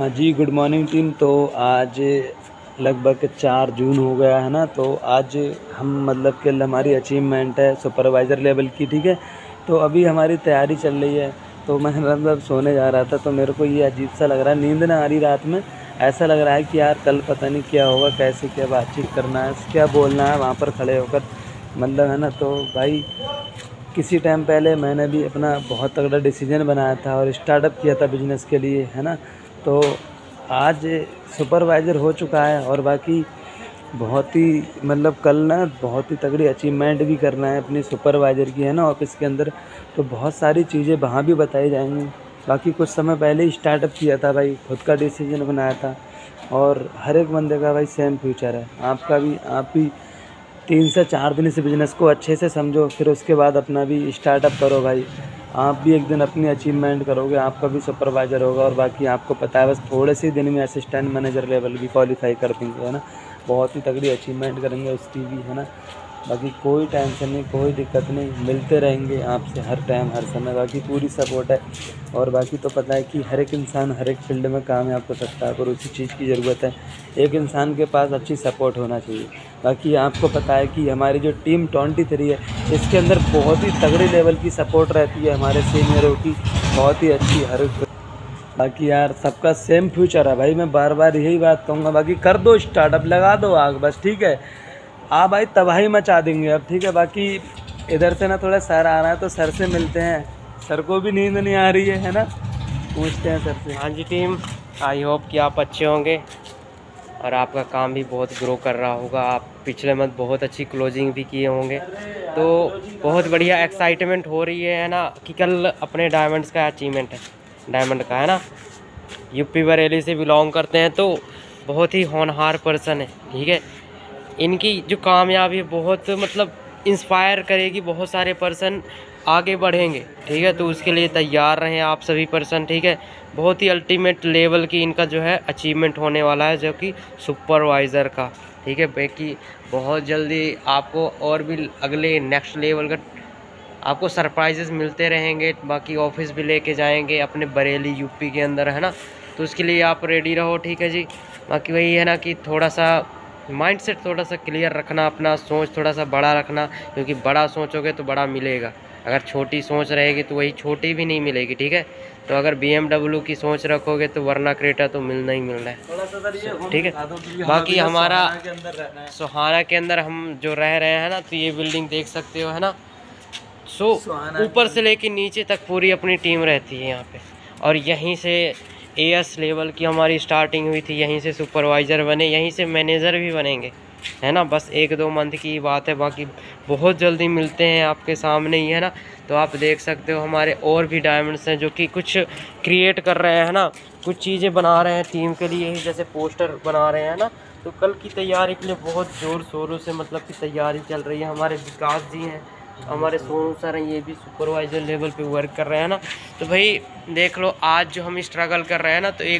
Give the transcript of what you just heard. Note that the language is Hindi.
हाँ जी गुड मॉर्निंग टीम तो आज लगभग चार जून हो गया है ना तो आज हम मतलब कि हमारी अचीवमेंट है सुपरवाइज़र लेवल की, ठीक है? तो अभी हमारी तैयारी चल रही है। तो मैं मतलब सोने जा रहा था तो मेरे को ये अजीब सा लग रहा है, नींद ना आ रही रात में। ऐसा लग रहा है कि यार कल पता नहीं क्या होगा, कैसे क्या बातचीत करना है, क्या बोलना है, वहाँ पर खड़े होकर मतलब है ना। तो भाई, किसी टाइम पहले मैंने भी अपना बहुत तगड़ा डिसीज़न बनाया था और स्टार्टअप किया था बिज़नेस के लिए, है ना? तो आज सुपरवाइज़र हो चुका है और बाकी बहुत ही मतलब कल ना बहुत ही तगड़ी अचीवमेंट भी करना है अपनी सुपरवाइज़र की, है ना ऑफ़िस के अंदर। तो बहुत सारी चीज़ें वहाँ भी बताई जाएँगी। बाकी कुछ समय पहले ही स्टार्टअप किया था भाई, खुद का डिसीज़न बनाया था। और हर एक बंदे का भाई सेम फ्यूचर है। आपका भी, आप भी तीन से चार दिन इस बिज़नेस को अच्छे से समझो, फिर उसके बाद अपना भी स्टार्टअप करो भाई। आप भी एक दिन अपनी अचीवमेंट करोगे, आपका भी सुपरवाइज़र होगा और बाकी आपको पता है, बस थोड़े से दिन में असिस्टेंट मैनेजर लेवल भी क्वालिफाई कर देंगे, है ना? बहुत ही तगड़ी अचीवमेंट करेंगे उसकी भी है ना? बाकी कोई टेंशन नहीं, कोई दिक्कत नहीं। मिलते रहेंगे आपसे हर टाइम हर समय। बाकी पूरी सपोर्ट है। और बाकी तो पता है कि हर एक इंसान हर एक फ़ील्ड में कामयाब हो सकता है, पर उसी चीज़ की ज़रूरत है। एक इंसान के पास अच्छी सपोर्ट होना चाहिए। बाकी आपको पता है कि हमारी जो टीम ट्वेंटी थ्री है, इसके अंदर बहुत ही तगड़े लेवल की सपोर्ट रहती है हमारे सीनियरों की। बहुत ही अच्छी, हर बाकी यार, सबका सेम फ्यूचर है। भाई, मैं बार बार यही बात कहूँगा। बाकी कर दो स्टार्टअप लगा दो आग, बस ठीक है। हाँ भाई, तबाही मचा देंगे अब, ठीक है? बाकी इधर से ना थोड़ा सर आ रहा है तो सर से मिलते हैं। सर को भी नींद नहीं आ रही है है ना? पूछते हैं सर से। हाँ जी टीम आई होप कि आप अच्छे होंगे और आपका काम भी बहुत ग्रो कर रहा होगा। आप पिछले मंथ बहुत अच्छी क्लोजिंग भी किए होंगे। तो बहुत बढ़िया एक्साइटमेंट हो रही है ना? कि कल अपने डायमंड्स का अचीवमेंट है। डायमंड का, है ना? यूपी बरेली से बिलोंग करते हैं तो बहुत ही होनहार पर्सन है, ठीक है? इनकी जो कामयाबी बहुत मतलब इंस्पायर करेगी बहुत सारे पर्सन आगे बढ़ेंगे। ठीक है तो उसके लिए तैयार रहें आप सभी पर्सन ठीक है? बहुत ही अल्टीमेट लेवल की इनका जो है अचीवमेंट होने वाला है, जो कि सुपरवाइज़र का। ठीक है, बाकी बहुत जल्दी आपको और भी अगले नेक्स्ट लेवल का आपको सरप्राइजेस मिलते रहेंगे। बाकी ऑफ़िस भी लेके जाएँगे अपने बरेली यूपी के अंदर, है ना? तो उसके लिए आप रेडी रहो, ठीक है जी? बाकी वही है ना कि थोड़ा सा माइंड सेट थोड़ा सा क्लियर रखना अपना सोच थोड़ा सा बड़ा रखना क्योंकि बड़ा सोचोगे तो बड़ा मिलेगा। अगर छोटी सोच रहेगी तो वही छोटी भी नहीं मिलेगी ठीक है? तो अगर बीएमडब्ल्यू की सोच रखोगे तो वरना क्रेटा तो मिलना ही मिलना है। ठीक है? बाकी हमारा सुहाना के अंदर हम जो रह रहे हैं ना तो ये बिल्डिंग देख सकते हो है ना? सो ऊपर से लेके नीचे तक पूरी अपनी टीम रहती है यहाँ पे। और यहीं से एस लेवल की हमारी स्टार्टिंग हुई थी, यहीं से सुपरवाइज़र बने, यहीं से मैनेजर भी बनेंगे। है ना? बस एक दो मंथ की बात है, बाकी बहुत जल्दी मिलते हैं आपके सामने ही, है ना? तो आप देख सकते हो हमारे और भी डायमंड्स हैं जो कि कुछ क्रिएट कर रहे हैं ना? कुछ चीज़ें बना रहे हैं टीम के लिए ही, जैसे पोस्टर बना रहे हैं ना? तो कल की तैयारी के लिए बहुत ज़ोर शोरों से मतलब की तैयारी चल रही है। हमारे विकास जी हैं हमारे सोनू सर हैं, ये भी सुपरवाइज़र लेवल पे वर्क कर रहे हैं ना। तो भाई, देख लो, आज जो हम स्ट्रगल कर रहे हैं ना तो एक